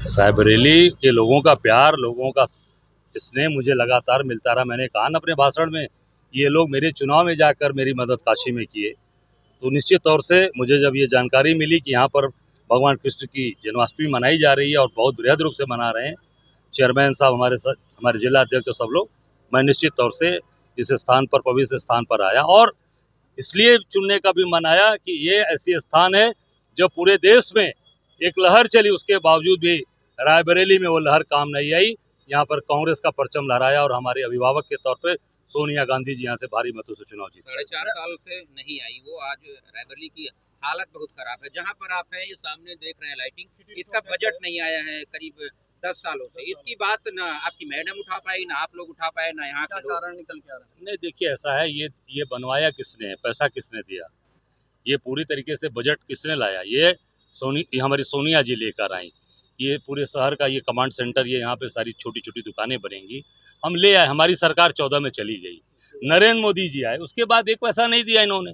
रायबरेली के लोगों का प्यार, लोगों का स्नेह मुझे लगातार मिलता रहा। मैंने कहा अपने भाषण में, ये लोग मेरे चुनाव में जाकर मेरी मदद काशी में किए। तो निश्चित तौर से मुझे जब ये जानकारी मिली कि यहाँ पर भगवान कृष्ण की जन्माष्टमी मनाई जा रही है और बहुत बृहद रूप से मना रहे हैं, चेयरमैन साहब हमारे साथ हमारे जिला अध्यक्ष तो सब लोग, मैं निश्चित तौर से इस स्थान पर, पवित्र स्थान पर आया और इसलिए चुनने का भी मन आया कि ये ऐसी स्थान है जो पूरे देश में एक लहर चली, उसके बावजूद भी रायबरेली में वो लहर काम नहीं आई। यहाँ पर कांग्रेस का परचम लहराया और हमारे अभिभावक के तौर पे सोनिया गांधी जी यहाँ से भारी मतों से चुनाव जीते। साढ़े चार साल से नहीं आई वो आज रायबरेली की हालत बहुत खराब है। जहाँ पर आप हैं ये सामने देख रहे हैं लाइटिंग इसका बजट नहीं आया है करीब दस सालों से। इसकी बात ना आपकी मैडम उठा पाई ना आप लोग उठा पाए ना यहाँ का कारण निकल के आ रहा है? नहीं देखिए ऐसा है ये ये बनवाया किसने पैसा किसने दिया? ये पूरी तरीके से बजट किसने लाया? ये सोनी ये हमारी सोनिया जी लेकर आई। ये पूरे शहर का ये कमांड सेंटर ये यहाँ पे सारी छोटी छोटी दुकानें बनेंगी। हम ले आए हमारी सरकार चौदह में चली गई। नरेंद्र मोदी जी आए उसके बाद एक पैसा नहीं दिया इन्होंने।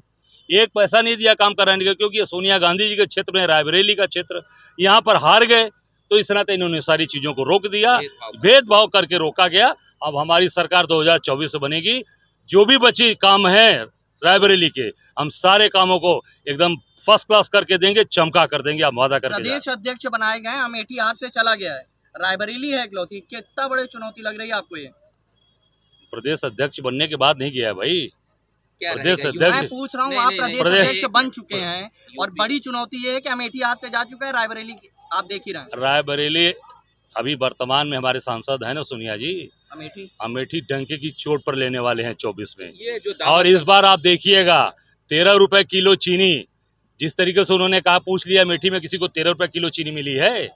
एक पैसा नहीं दिया काम कराने का क्योंकि सोनिया गांधी जी के क्षेत्र में रायबरेली का क्षेत्र यहाँ पर हार गए तो इस नाते इन्होंने सारी चीज़ों को रोक दिया। भेदभाव। करके। रोका गया। अब हमारी सरकार 2024 से बनेगी। जो भी बची काम है रायबरेली के। हम सारे कामों को एकदम फ़र्स्ट क्लास करके देंगे चमका कर देंगे आप वादा करके। प्रदेश अध्यक्ष बनाए गए हैं अमेठी हाथ से चला गया है। रायबरेली है इकलौती कितना बड़ी चुनौती लग रही है आपको ये? प्रदेश अध्यक्ष बनने के बाद नहीं गया है भाई। प्रदेश अध्यक्ष- मैं पूछ रहा हूँ आप प्रदेश प्रदेश- अध्यक्ष बन चुके हैं और बड़ी चुनौती ये है कि अमेठी हाथ से जा चुका है रायबरेली आप देख ही रहे हैं। रायबरेली अभी वर्तमान में हमारे सांसद हैं ना सोनिया जी। अमेठी? अमेठी डंके की चोट पर लेने वाले हैं चौबीस में। ये जो और इस बार आप देखिएगा तेरह रुपए किलो चीनी। जिस तरीके से उन्होंने कहा पूछ लिया अमेठी में किसी को तेरह रुपए किलो चीनी मिली है?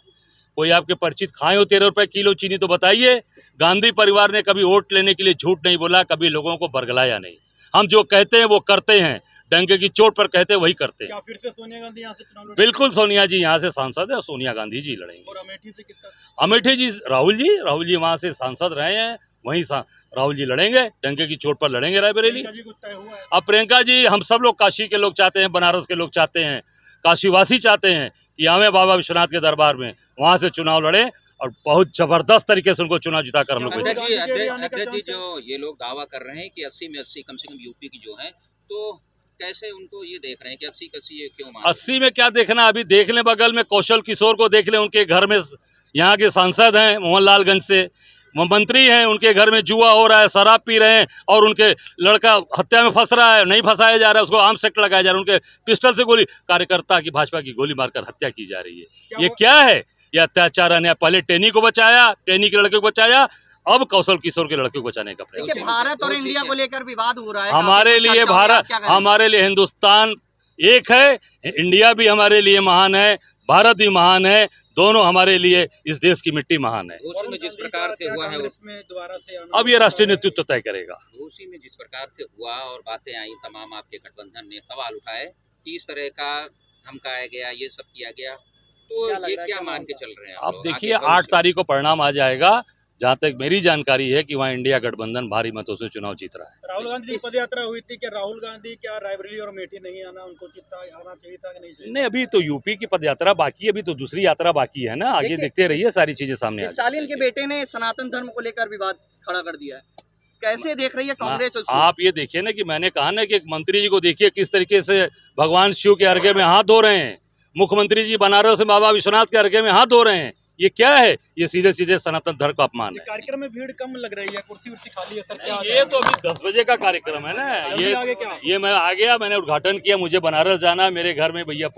कोई आपके परिचित खाए हो तेरह रुपए किलो चीनी तो बताइए। गांधी परिवार ने कभी वोट लेने के लिए झूठ नहीं बोला कभी लोगों को बरगलाया नहीं। हम जो कहते हैं वो करते हैं। डंके की चोट पर कहते हैं वही करते हैं। क्या फिर से सोनिया गांधी यहाँ से चुनाव बिल्कुल सोनिया जी यहाँ से सांसद है सोनिया गांधी जी लड़ेंगे। और अमेठी से किसका? अमेठी जी राहुल जी राहुल जी वहाँ से सांसद रहे हैं वहीं राहुल जी लड़ेंगे डंके की चोट पर लड़ेंगे रायबरेली। अब प्रियंका जी हम सब लोग काशी के लोग चाहते हैं बनारस के लोग चाहते हैं काशीवासी चाहते हैं कि आवे बाबा विश्वनाथ के दरबार में वहाँ से चुनाव लड़े और बहुत ज़बरदस्त तरीके से उनको चुनाव जिता कर हम लोग अध्यक्ष जी जी ये लोग दावा कर रहे हैं कि 80 में 80 कम से कम यूपी की जो है तो कैसे उनको ये देख रहे हैं कि 80 का 80 ये क्यों अस्सी में क्या देखना अभी देख लें बगल में कौशल किशोर को देख लें उनके घर में यहाँ के सांसद हैं मोहनलालगंज से। मंत्री हैं उनके घर में जुआ हो रहा है शराब पी रहे हैं और उनके लड़का हत्या में फंस रहा है नहीं फंसाया जा रहा है उसको आम सेक्ट लगाया जा रहा है उनके पिस्टल से गोली कार्यकर्ता की भाजपा की गोली मारकर हत्या की जा रही है। क्या ये क्या है? ये अत्याचार अन्याय पहले टेनी को बचाया टेनी के लड़के को बचाया अब कौशल किशोर के लड़के को बचाने का प्रयास भारत और इंडिया को लेकर विवाद हो रहा है हमारे लिए भारत आप? हमारे लिए हिंदुस्तान एक है इंडिया भी हमारे लिए महान है भारत भी महान है दोनों हमारे लिए इस देश की मिट्टी महान है। में जिस प्रकार से हुआ है अब ये राष्ट्रीय नेतृत्व तय करेगा। घोसी में जिस प्रकार से हुआ और बातें आई तमाम आपके गठबंधन ने सवाल उठाए कि इस तरह का धमकाया गया ये सब किया गया तो क्या ये क्या क्या मान के चल रहे हैं अब देखिए आठ तारीख को परिणाम आ जाएगा जहाँ तक मेरी जानकारी है कि वहाँ इंडिया गठबंधन भारी मतों से चुनाव जीत रहा है। राहुल गांधी की पद यात्रा हुई थी कि राहुल गांधी क्या रायबरेली और अमेठी नहीं आना उनको चिंता आना चाहिए था कि नहीं चाहिए? नहीं अभी तो यूपी की पद यात्रा बाकी है अभी तो दूसरी यात्रा बाकी है ना? आगे देखते रहिए सारी चीज़ें सामने आ स्टालिन के बेटे ने सनातन धर्म को लेकर विवाद खड़ा कर दिया है। कैसे देख रही है कांग्रेस उसको? आप ये देखिए ना कि मैंने कहा ना कि एक मंत्री जी को देखिए किस तरीके से भगवान शिव के अर्घे में हाथ धो रहे हैं। मुख्यमंत्री जी बनारस में बाबा विश्वनाथ के अर्घे में हाथ धो रहे हैं। ये क्या है? ये सीधे सीधे सनातन धर्म का अपमान है। कार्यक्रम में भीड़ कम लग रही है कुर्सी उर्सी खाली है सर क्या ये तो अभी दस बजे का कार्यक्रम है ना। ये ये मैं आ गया मैंने उद्घाटन किया मुझे बनारस जाना मेरे घर में भैया